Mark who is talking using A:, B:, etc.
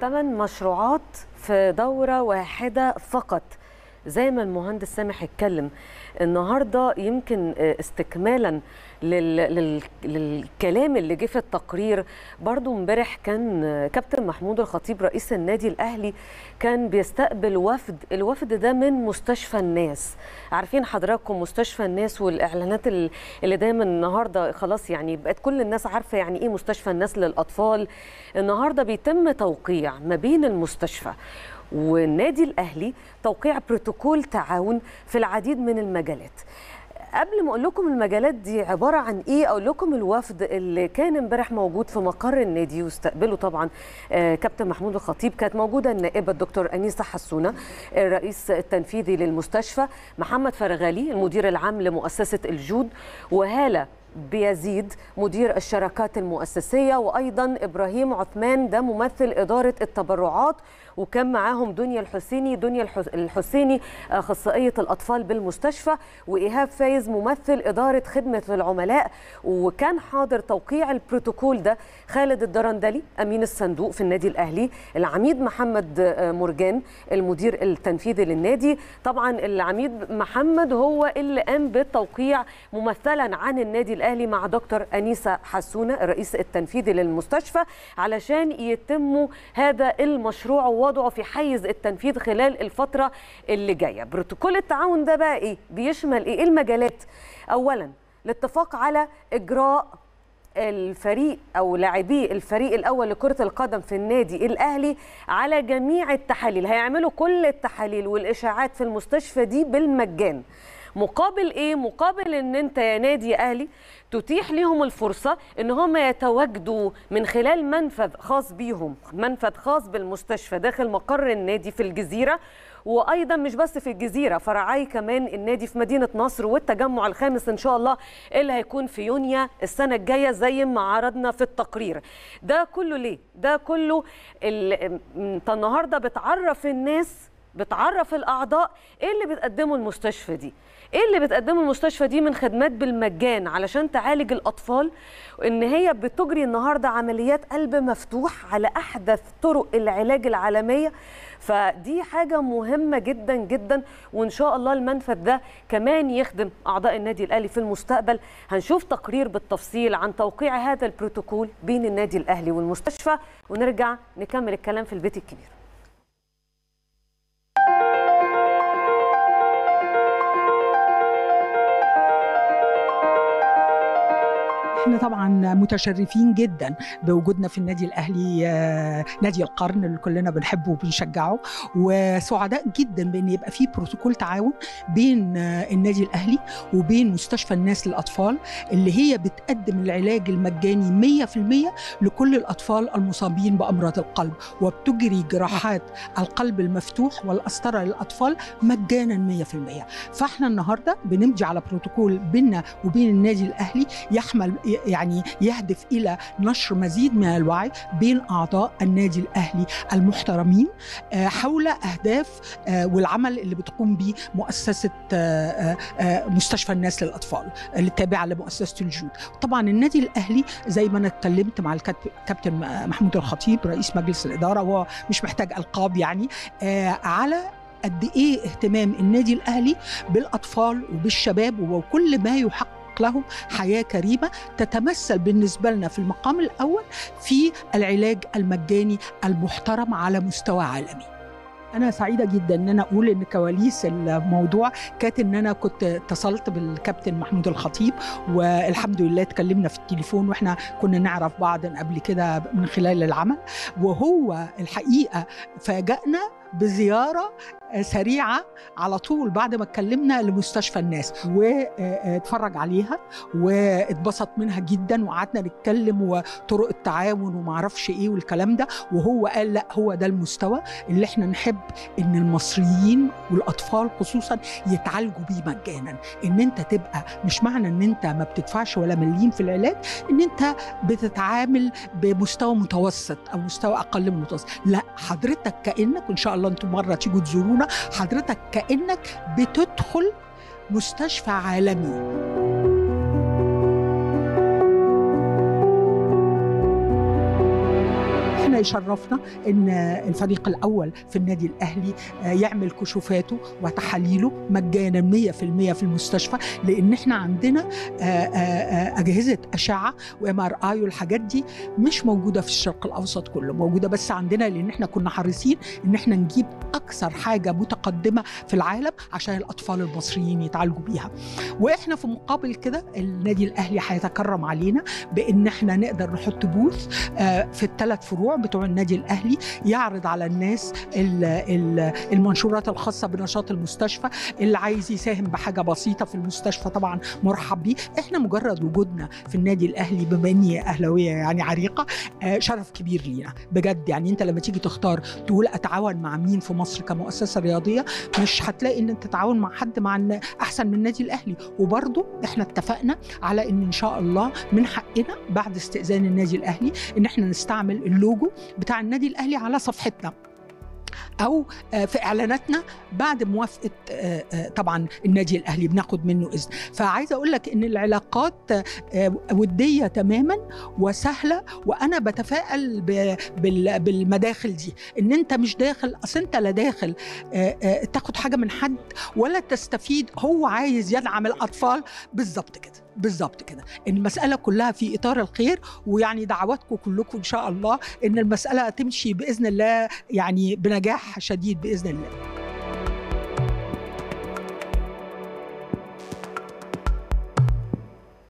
A: ثمان مشروعات في دورة واحدة فقط. زي ما المهندس سامح اتكلم النهارده يمكن استكمالا لل... لل... للكلام اللي جه في التقرير. برضو امبارح كان كابتن محمود الخطيب رئيس النادي الأهلي كان بيستقبل وفد الوفد ده من مستشفى الناس. عارفين حضراتكم مستشفى الناس والإعلانات اللي دايما النهارده خلاص يعني بقت كل الناس عارفة يعني إيه مستشفى الناس للأطفال. النهارده بيتم توقيع ما بين المستشفى والنادي الأهلي توقيع بروتوكول تعاون في العديد من المجالات. قبل ما أقول لكم المجالات دي عبارة عن إيه أقول لكم الوفد اللي كان امبارح موجود في مقر النادي واستقبله طبعا آه كابتن محمود الخطيب. كانت موجودة النائبة الدكتور أنيسة حسونة الرئيس التنفيذي للمستشفى محمد فرغالي المدير العام لمؤسسة الجود وهالة بيزيد مدير الشراكات المؤسسية وأيضا إبراهيم عثمان ده ممثل إدارة التبرعات وكان معاهم دنيا الحسيني دنيا الحسيني أخصائية الأطفال بالمستشفى وإيهاب فايز ممثل إدارة خدمة العملاء وكان حاضر توقيع البروتوكول ده. خالد الدرندلي أمين الصندوق في النادي الأهلي. العميد محمد مرجان المدير التنفيذي للنادي. طبعا العميد محمد هو اللي قام بالتوقيع ممثلا عن النادي الأهلي مع دكتور أنيسة حسونة الرئيس التنفيذي للمستشفى علشان يتم هذا المشروع. ووضعه في حيز التنفيذ خلال الفترة اللي جاية. بروتوكول التعاون ده بقى إيه؟ بيشمل إيه؟ المجالات. اولا الاتفاق على إجراء الفريق أو لاعبي الفريق الأول لكرة القدم في النادي الأهلي على جميع التحاليل. هيعملوا كل التحاليل والإشاعات في المستشفى دي بالمجان. مقابل إيه؟ مقابل إن أنت يا نادي أهلي تتيح لهم الفرصة إن هم يتواجدوا من خلال منفذ خاص بيهم منفذ خاص بالمستشفى داخل مقر النادي في الجزيرة وأيضا مش بس في الجزيرة فرعاي كمان النادي في مدينة نصر والتجمع الخامس إن شاء الله اللي هيكون في يونيو السنة الجاية زي ما عرضنا في التقرير. ده كله ليه؟ ده كله أنت النهارده بتعرف الناس بتعرف الأعضاء إيه اللي بتقدمه المستشفى دي. إيه اللي بتقدمه المستشفى دي من خدمات بالمجان علشان تعالج الأطفال؟ إن هي بتجري النهارده عمليات قلب مفتوح على أحدث طرق العلاج العالمية. فدي حاجة مهمة جدا جدا وإن شاء الله المنفذ ده كمان يخدم أعضاء النادي الأهلي في المستقبل. هنشوف تقرير بالتفصيل عن توقيع هذا البروتوكول بين النادي الأهلي والمستشفى ونرجع نكمل الكلام في البيت الكبير.
B: إحنا طبعا متشرفين جدا بوجودنا في النادي الأهلي نادي القرن اللي كلنا بنحبه وبنشجعه. وسعداء جدا بأن يبقى في بروتوكول تعاون بين النادي الأهلي وبين مستشفى الناس للأطفال اللي هي بتقدم العلاج المجاني 100% لكل الأطفال المصابين بأمراض القلب. وبتجري جراحات القلب المفتوح والقسطره للأطفال مجانا 100% فإحنا النهارده بنمضي على بروتوكول بيننا وبين النادي الأهلي يحمل يعني يهدف إلى نشر مزيد من الوعي بين أعضاء النادي الأهلي المحترمين حول أهداف والعمل اللي بتقوم به مؤسسة مستشفى الناس للأطفال التابعه لمؤسسة الجود. طبعا النادي الأهلي زي ما أنا اتكلمت مع الكابتن محمود الخطيب رئيس مجلس الإدارة وهو مش محتاج ألقاب يعني على قد إيه اهتمام النادي الأهلي بالأطفال وبالشباب وكل ما يحقق لهم حياة كريمة تتمثل بالنسبة لنا في المقام الأول في العلاج المجاني المحترم على مستوى عالمي. أنا سعيدة جدا إن أنا أقول إن كواليس الموضوع كانت إن أنا كنت اتصلت بالكابتن محمود الخطيب والحمد لله اتكلمنا في التليفون وإحنا كنا نعرف بعض قبل كده من خلال العمل وهو الحقيقة فاجأنا بزيارة سريعة على طول بعد ما اتكلمنا لمستشفى الناس. واتفرج عليها واتبسط منها جدا وقعدنا نتكلم وطرق التعاون وما أعرفش إيه والكلام ده. وهو قال لا هو ده المستوى اللي إحنا نحب إن المصريين والأطفال خصوصا يتعالجوا بيه مجانا. إن أنت تبقى مش معنى إن أنت ما بتدفعش ولا مليم في العلاج إن أنت بتتعامل بمستوى متوسط أو مستوى أقل من المتوسط. لا حضرتك كأنك وان شاء الله أنتم مرة تيجوا تزورونا حضرتك كأنك بتدخل مستشفى عالمي. إحنا يشرفنا إن الفريق الأول في النادي الأهلي يعمل كشوفاته وتحاليله مجانا 100% في المستشفى لأن إحنا عندنا أجهزة أشعة وام ار اي والحاجات دي مش موجودة في الشرق الأوسط كله موجودة بس عندنا لأن إحنا كنا حريصين إن إحنا نجيب أكثر حاجة متقدمة في العالم عشان الأطفال المصريين يتعالجوا بيها. وإحنا في مقابل كده النادي الأهلي هيتكرم علينا بإن إحنا نقدر نحط بوث في الثلاث فروع بتوع النادي الأهلي يعرض على الناس المنشورات الخاصة بنشاط المستشفى اللي عايز يساهم بحاجة بسيطة في المستشفى طبعا مرحب بيه. إحنا مجرد وجودنا في النادي الأهلي بما أهلاوية يعني عريقة شرف كبير لينا. بجد يعني أنت لما تيجي تختار تقول أتعاون مع مين في مصر كمؤسسة رياضية مش هتلاقي إن أنت تتعاون مع حد مع أحسن من النادي الأهلي. وبرضه إحنا اتفقنا على إن إن شاء الله من حقنا بعد استئذان النادي الأهلي إن إحنا نستعمل اللوجو بتاع النادي الأهلي على صفحتنا أو في إعلاناتنا بعد موافقة طبعا النادي الأهلي بناخد منه إذن. فعايزة أقول لك إن العلاقات ودية تماما وسهلة وأنا بتفائل بالمداخل دي. إن أنت مش داخل أصل أنت لا داخل تاخد حاجة من حد ولا تستفيد هو عايز يدعم الأطفال. بالظبط كده. بالظبط كده. المسألة كلها في إطار الخير ويعني دعواتكم كلكم إن شاء الله إن المسألة تمشي بإذن الله يعني بنجاح شديد بإذن الله.